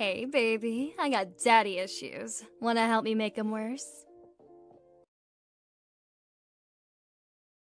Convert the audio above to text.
Hey, baby, I got daddy issues. Wanna help me make them worse?